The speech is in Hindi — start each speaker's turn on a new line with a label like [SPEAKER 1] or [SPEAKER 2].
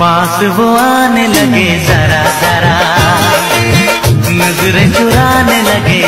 [SPEAKER 1] पास वो आने लगे जरा जरा। नज़रें चुराने लगे